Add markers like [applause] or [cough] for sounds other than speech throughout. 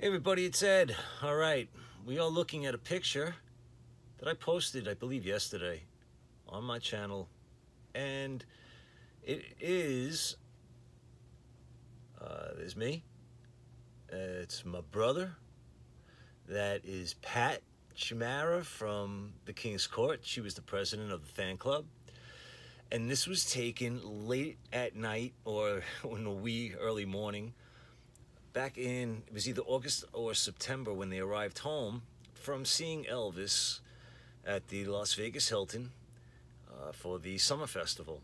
Hey everybody, it's Ed. All right, we are looking at a picture that I posted, I believe, yesterday on my channel, and it is uh, there's me. Uh, it's my brother. That is Pat Chimara from the King's Court. She was the president of the fan club. And this was taken late at night or [laughs] in the wee early morning back in, it was either August or September when they arrived home from seeing Elvis at the Las Vegas Hilton uh, for the summer festival.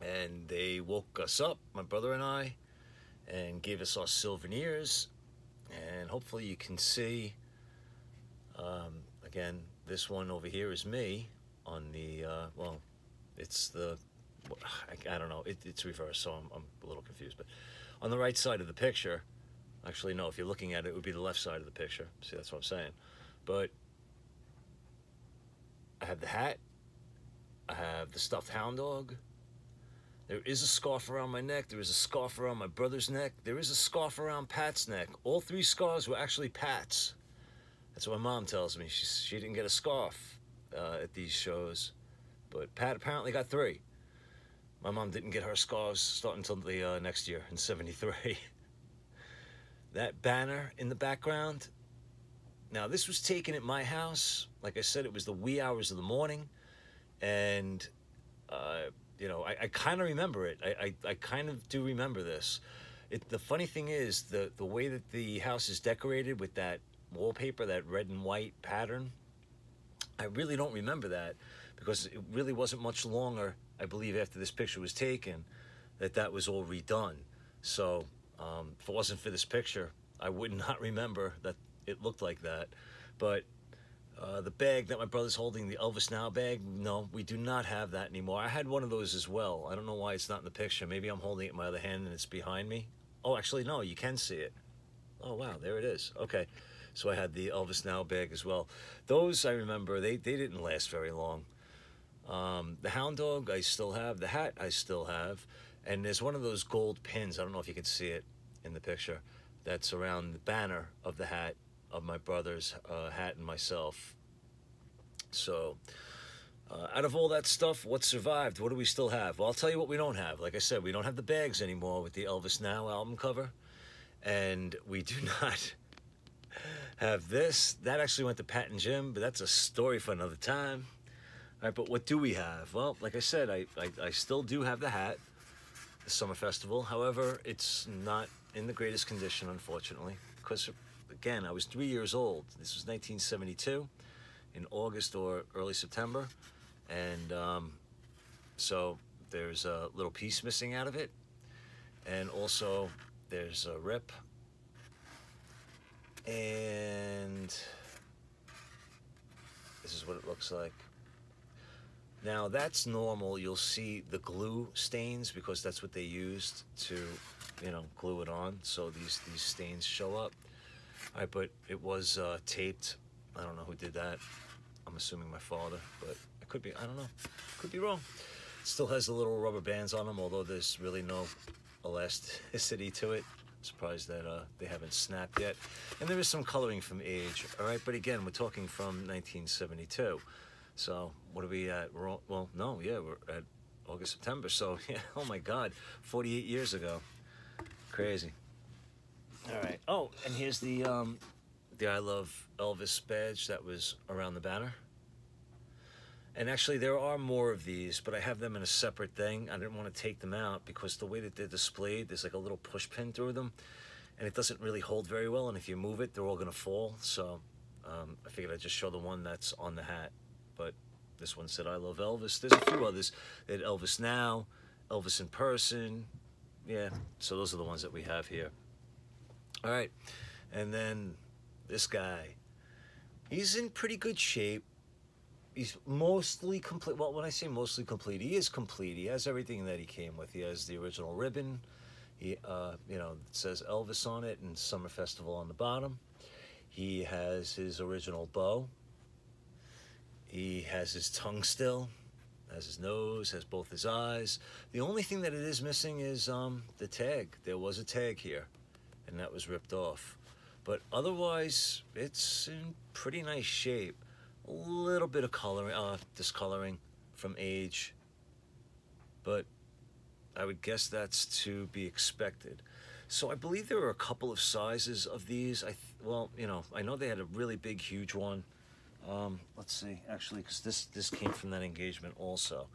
And they woke us up, my brother and I, and gave us our souvenirs. And hopefully you can see, um, again, this one over here is me on the, uh, well, it's the, I, I don't know, it, it's reversed, so I'm, I'm a little confused. But on the right side of the picture, actually, no, if you're looking at it, it would be the left side of the picture. See, that's what I'm saying. But I have the hat, I have the stuffed hound dog, there is a scarf around my neck. There is a scarf around my brother's neck. There is a scarf around Pat's neck. All three scarves were actually Pat's. That's what my mom tells me. She, she didn't get a scarf uh, at these shows. But Pat apparently got three. My mom didn't get her scarves starting until the uh, next year in 73. [laughs] that banner in the background. Now, this was taken at my house. Like I said, it was the wee hours of the morning. And... Uh, you know, I, I kind of remember it. I, I, I, kind of do remember this. It, the funny thing is, the, the way that the house is decorated with that wallpaper, that red and white pattern, I really don't remember that because it really wasn't much longer, I believe, after this picture was taken, that that was all redone. So um, if it wasn't for this picture, I would [laughs] not remember that it looked like that. But uh, the bag that my brother's holding, the Elvis Now bag, no, we do not have that anymore. I had one of those as well. I don't know why it's not in the picture. Maybe I'm holding it in my other hand and it's behind me. Oh, actually, no, you can see it. Oh, wow, there it is. Okay, so I had the Elvis Now bag as well. Those, I remember, they, they didn't last very long. Um, the Hound Dog, I still have. The hat, I still have. And there's one of those gold pins, I don't know if you can see it in the picture, that's around the banner of the hat of my brother's uh, hat and myself. So, uh, out of all that stuff, what survived? What do we still have? Well, I'll tell you what we don't have. Like I said, we don't have the bags anymore with the Elvis Now album cover. And we do [laughs] not have this. That actually went to Pat and Jim, but that's a story for another time. But what do we have? Well, like I said, I, I, I still do have the hat, the Summer Festival. However, it's not in the greatest condition, unfortunately, because again, I was three years old. This was 1972 in August or early September. And um, so there's a little piece missing out of it. And also there's a rip. And this is what it looks like. Now that's normal. You'll see the glue stains because that's what they used to, you know, glue it on. So these, these stains show up. All right, but it was uh, taped. I don't know who did that. I'm assuming my father, but it could be, I don't know. Could be wrong. It still has the little rubber bands on them, although there's really no elasticity to it. I'm surprised that uh, they haven't snapped yet. And there is some coloring from age, all right? But again, we're talking from 1972. So what are we at? We're all, well, no, yeah, we're at August, September. So, [laughs] yeah, oh my God, 48 years ago. Crazy. All right. Oh, and here's the um, the I Love Elvis badge that was around the banner. And actually, there are more of these, but I have them in a separate thing. I didn't want to take them out because the way that they're displayed, there's like a little push pin through them, and it doesn't really hold very well. And if you move it, they're all going to fall. So um, I figured I'd just show the one that's on the hat. But this one said, I love Elvis. There's a few others. They Elvis Now, Elvis in Person. Yeah, so those are the ones that we have here. All right. And then this guy, he's in pretty good shape. He's mostly complete. Well, when I say mostly complete, he is complete. He has everything that he came with. He has the original ribbon. He, uh, you know, says Elvis on it and Summer Festival on the bottom. He has his original bow. He has his tongue still, has his nose, has both his eyes. The only thing that it is missing is um, the tag. There was a tag here and that was ripped off. But otherwise, it's in pretty nice shape. A little bit of coloring, uh, discoloring from age, but I would guess that's to be expected. So I believe there were a couple of sizes of these. I well, you know, I know they had a really big, huge one. Um, let's see, actually, because this this came from that engagement also.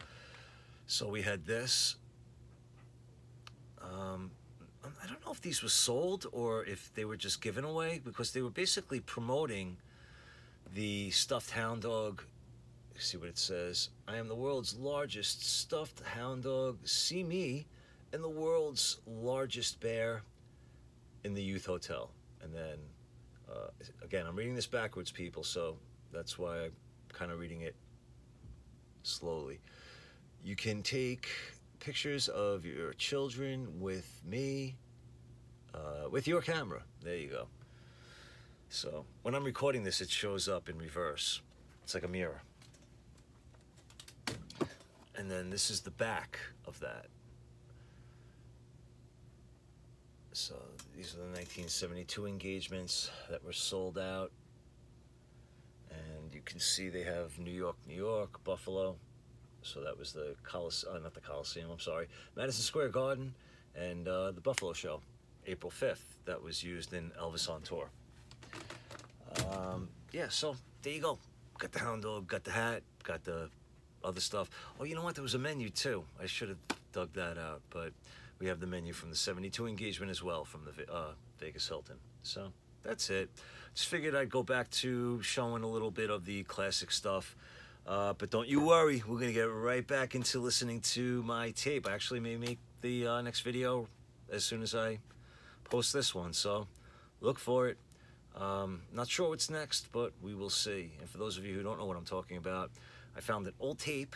So we had this. Um, I don't know if these were sold or if they were just given away because they were basically promoting the stuffed hound dog. See what it says. I am the world's largest stuffed hound dog. See me and the world's largest bear in the youth hotel. And then, uh, again, I'm reading this backwards, people, so that's why I'm kind of reading it slowly. You can take pictures of your children with me, uh, with your camera. There you go. So when I'm recording this, it shows up in reverse. It's like a mirror. And then this is the back of that. So these are the 1972 engagements that were sold out. Can see they have New York, New York, Buffalo. So that was the Coliseum, uh, not the Coliseum, I'm sorry, Madison Square Garden and uh, the Buffalo Show, April 5th. That was used in Elvis on Tour. Um, yeah, so there you go. Got the hound dog, got the hat, got the other stuff. Oh, you know what? There was a menu too. I should have dug that out, but we have the menu from the 72 engagement as well from the uh, Vegas Hilton. So that's it. Just figured I'd go back to showing a little bit of the classic stuff. Uh, but don't you worry, we're gonna get right back into listening to my tape. I actually may make the uh, next video as soon as I post this one, so look for it. Um, not sure what's next, but we will see. And for those of you who don't know what I'm talking about, I found an old tape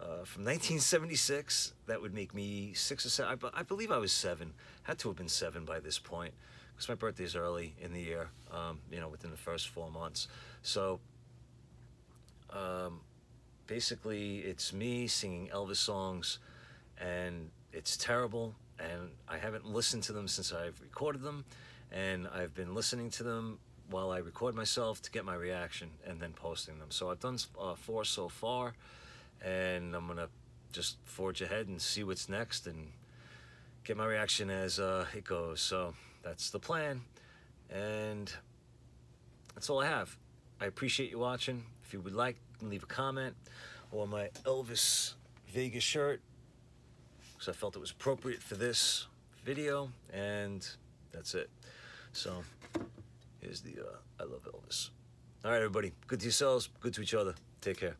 uh, from 1976 that would make me six or seven. I, I, believe I was seven. Had to have been seven by this point because my birthday's early in the year. Um, you know, within the first four months. So um, basically, it's me singing Elvis songs, and it's terrible. And I haven't listened to them since I've recorded them, and I've been listening to them while I record myself to get my reaction and then posting them. So I've done uh, four so far, and I'm gonna just forge ahead and see what's next and get my reaction as uh, it goes. So that's the plan, and that's all I have. I appreciate you watching. If you would like, leave a comment or my Elvis Vegas shirt because I felt it was appropriate for this video, and that's it. So here's the uh, I love Elvis. All right, everybody. Good to yourselves. Good to each other. Take care.